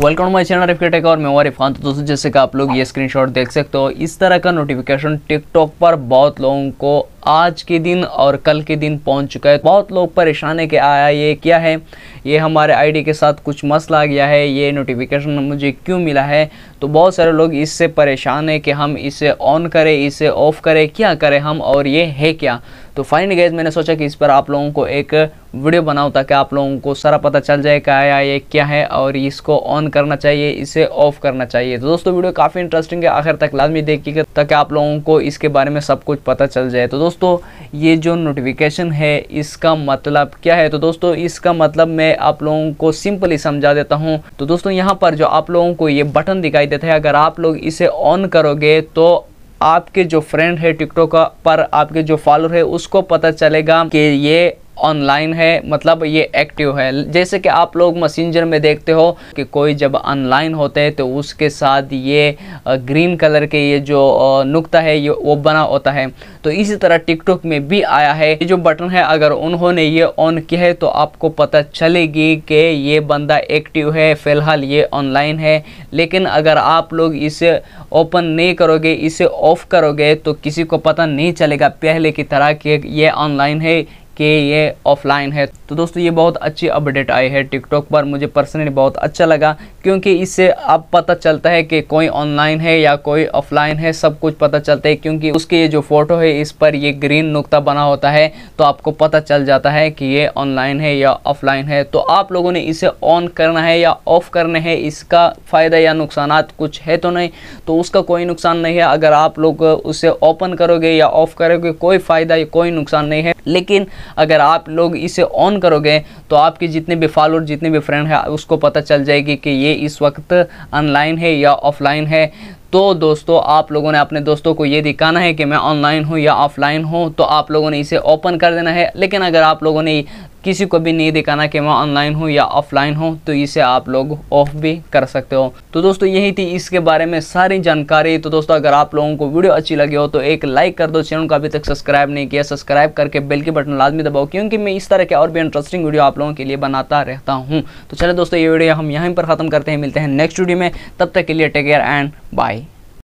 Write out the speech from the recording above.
Welcome my channel rift tech और मैं खान। तो दोस्तों, जैसे कि आप लोग ये स्क्रीनशॉट देख सकते हो, इस तरह का नोटिफिकेशन टिकटॉक पर बहुत लोगों को आज के दिन और कल के दिन पहुँच चुका है। बहुत लोग परेशान है कि आया ये क्या है? ये हमारे आईडी के साथ कुछ मसला आ गया है, ये नोटिफिकेशन मुझे क्यों मिला है? तो बहुत सारे लोग इससे परेशान है कि हम इसे ऑन करें, इसे ऑफ़ करें, क्या करें हम और ये है क्या? तो फाइन गैज मैंने सोचा कि इस पर आप लोगों को एक वीडियो बनाऊँ ताकि आप लोगों को सारा पता चल जाए क्या ये क्या है और इसको ऑन करना चाहिए, इसे ऑफ़ करना चाहिए। तो दोस्तों वीडियो काफ़ी इंटरेस्टिंग है। आखिर तक लाजमी देखिएगा ताकि आप लोगों को इसके बारे में सब कुछ पता चल जाए। तो दोस्तों, ये जो नोटिफिकेशन है, इसका मतलब क्या है? तो दोस्तों, इसका मतलब मैं आप लोगों को सिंपली समझा देता हूँ। तो दोस्तों, यहाँ पर जो आप लोगों को ये बटन दिखाई देता है, अगर आप लोग इसे ऑन करोगे तो आपके जो फ्रेंड है टिकटॉक पर आपके जो फॉलोअर है, उसको पता चलेगा कि ये ऑनलाइन है मतलब ये एक्टिव है। जैसे कि आप लोग मैसेंजर में देखते हो कि कोई जब ऑनलाइन होते हैं तो उसके साथ ये ग्रीन कलर के ये जो नुक्ता है, ये वो बना होता है। तो इसी तरह टिकटॉक में भी आया है। ये जो बटन है, अगर उन्होंने ये ऑन किया है तो आपको पता चलेगी कि ये बंदा एक्टिव है, फ़िलहाल ये ऑनलाइन है। लेकिन अगर आप लोग इसे ओपन नहीं करोगे, इसे ऑफ़ करोगे तो किसी को पता नहीं चलेगा पहले की तरह कि ये ऑनलाइन है कि ये ऑफलाइन है। तो दोस्तों, ये बहुत अच्छी अपडेट आई है टिकटॉक पर। मुझे पर्सनली बहुत अच्छा लगा, क्योंकि इससे अब पता चलता है कि कोई ऑनलाइन है या कोई ऑफलाइन है, सब कुछ पता चलता है, क्योंकि उसके ये जो फ़ोटो है, इस पर ये ग्रीन नुक्ता बना होता है तो आपको पता चल जाता है कि ये ऑनलाइन है या ऑफलाइन है। तो आप लोगों ने इसे ऑन करना है या ऑफ़ करना है, इसका फ़ायदा या नुकसान कुछ है तो नहीं। तो उसका कोई नुकसान नहीं है। अगर आप लोग उसे ओपन करोगे या ऑफ़ करोगे, कोई फ़ायदा कोई नुकसान नहीं है। लेकिन अगर आप लोग इसे ऑन करोगे तो आपके जितने भी फॉलोअर जितने भी फ्रेंड हैं, उसको पता चल जाएगी कि ये इस वक्त ऑनलाइन है या ऑफलाइन है। तो दोस्तों, आप लोगों ने अपने दोस्तों को ये दिखाना है कि मैं ऑनलाइन हूँ या ऑफलाइन हूँ तो आप लोगों ने इसे ओपन कर देना है। लेकिन अगर आप लोगों ने किसी को भी नहीं दिखाना कि मैं ऑनलाइन हूँ या ऑफलाइन हूँ तो इसे आप लोग ऑफ़ भी कर सकते हो। तो दोस्तों, यही थी इसके बारे में सारी जानकारी। तो दोस्तों, अगर आप लोगों को वीडियो अच्छी लगी हो तो एक लाइक कर दो। चैनल को अभी तक सब्सक्राइब नहीं किया सब्सक्राइब करके बेल के बटन लाजमी दबाओ, क्योंकि मैं इस तरह के और भी इंटरेस्टिंग वीडियो आप लोगों के लिए बनाता रहता हूँ। तो चले दोस्तों, ये वीडियो हम यहीं पर ख़त्म करते हैं। मिलते हैं नेक्स्ट वीडियो में। तब तक के लिए टेक केयर एंड बाय